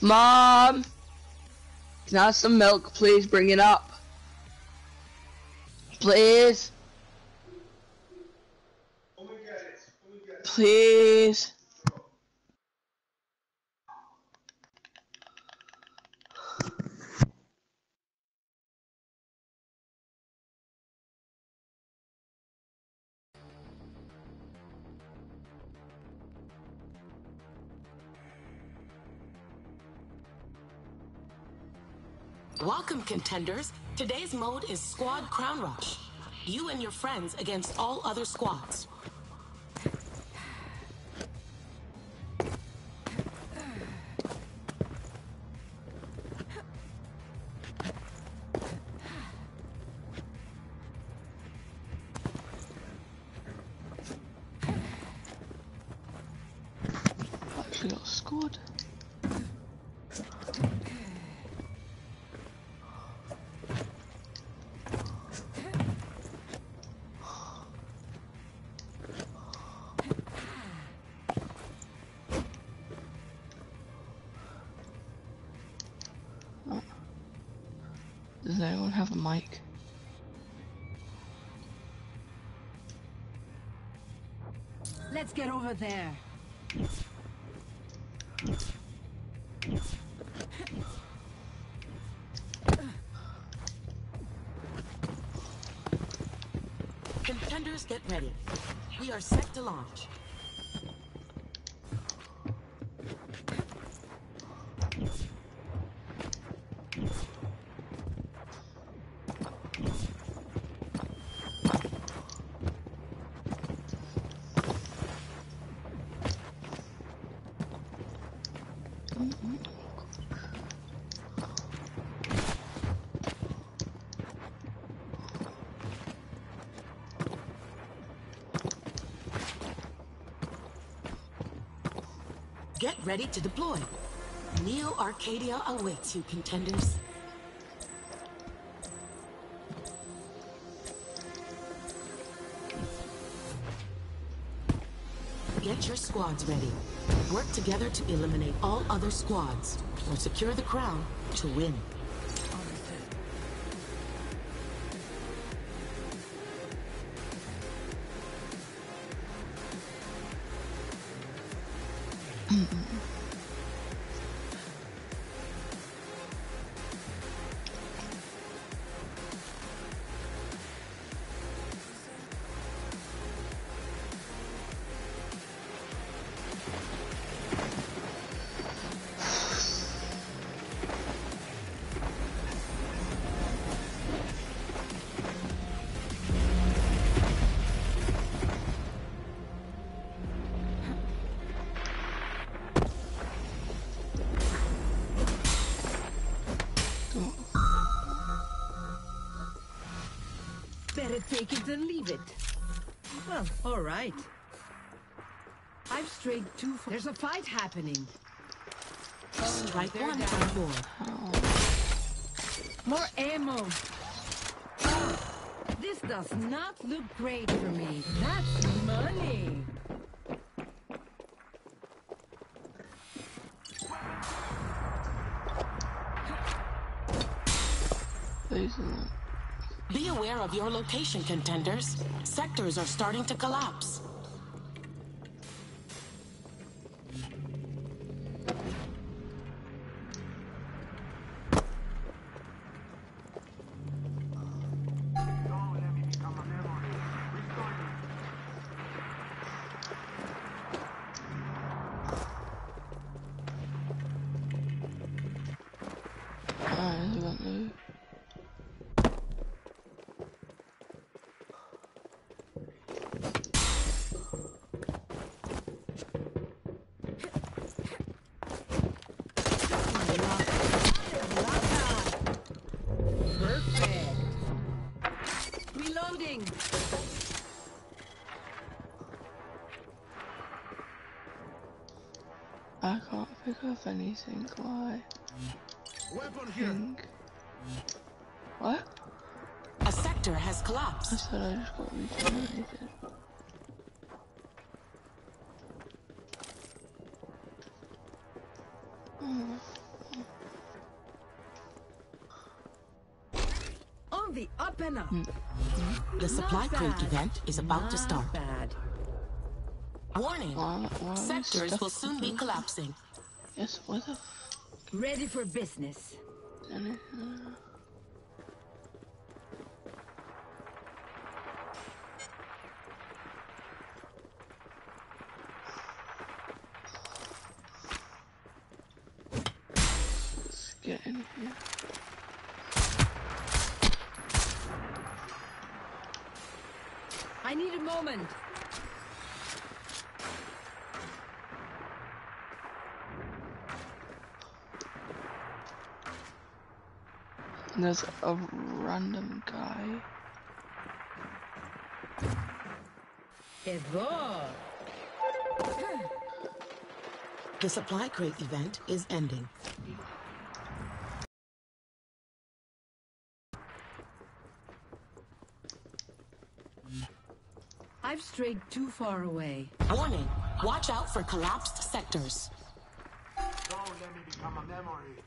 Mom! Can I have some milk, please? Bring it up. Please. Please. Welcome, contenders. Today's mode is Squad Crown Rush. You and your friends against all other squads. Does anyone have a mic? Let's get over there. Contenders, get ready. We are set to launch. Get ready to deploy. Neo Arcadia awaits you, contenders. Get your squads ready. Work together to eliminate all other squads, or secure the crown to win. 嗯嗯。Better take it than leave it. Well, all right. I've strayed too far. There's a fight happening. Strike they're one down. board. Oh. More ammo. This does not look great for me. That's money. Are the- Be aware of your location, contenders. Sectors are starting to collapse. pick up anything, why? Weapon here. What? A sector has collapsed. I said I just got regenerated. On the up and up. Mm. The supply crate event is about Not to start. Bad. Warning, why, why sectors will soon be collapsing. Yes, what the Ready for business. Let's get in here. I need a moment. And there's a random guy. Evo. The supply crate event is ending. I've strayed too far away. Warning. Watch out for collapsed sectors. Don't let me become a memory.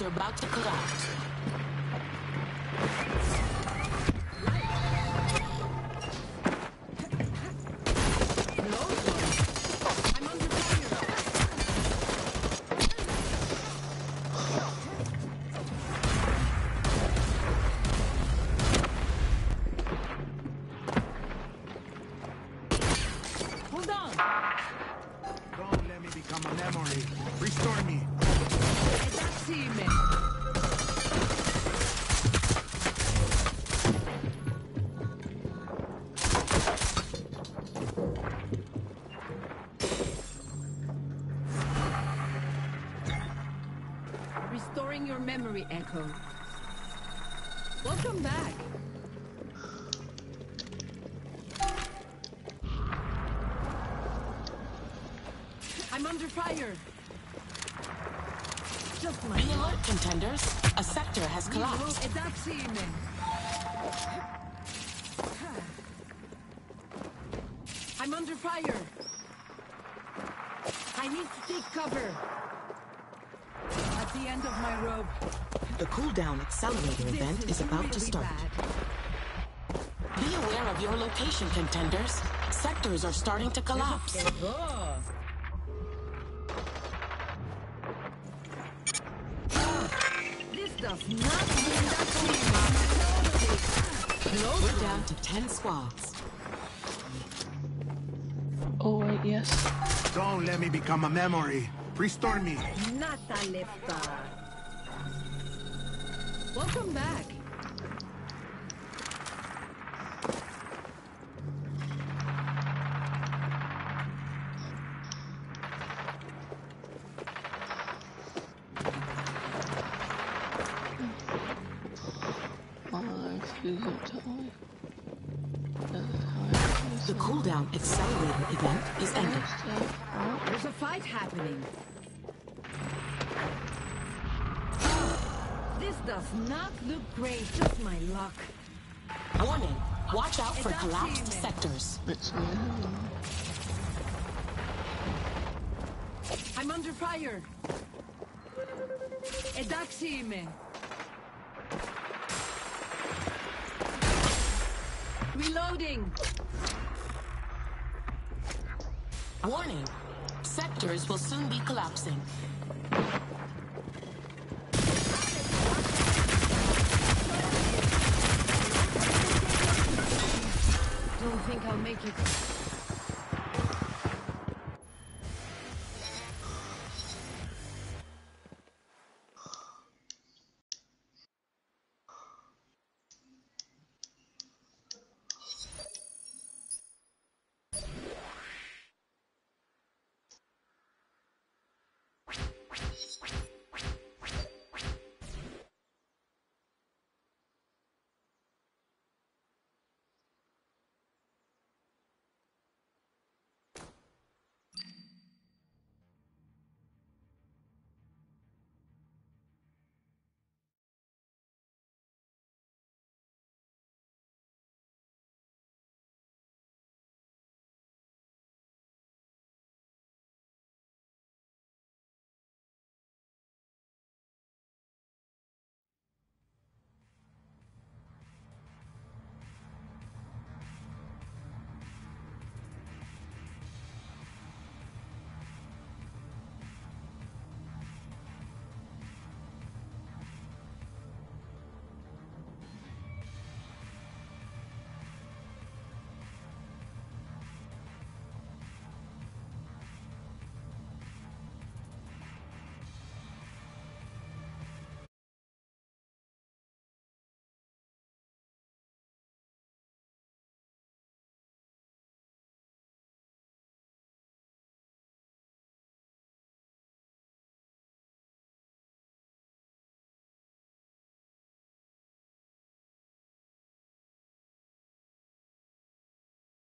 Are about to collapse. Memory, Echo. Welcome back. I'm under fire. Just my Be alert, contenders. A sector has collapsed. I'm under fire. I need to take cover. The end of my rope. The cooldown accelerator This event is about to start. bad. Be aware of your location, contenders. Sectors are starting to collapse. This does not mean that We're down to 10 squads. Yes. Don't let me become a memory. Restore me. Nataleta. Welcome back. My life isn't time. The cooldown accelerator event is ending. There's a fight happening. This does not look great, just my luck. Warning. Watch out for collapsed sectors. I'm under fire. Edaxime. Reloading. Warning. Sectors will soon be collapsing. Don't think I'll make it.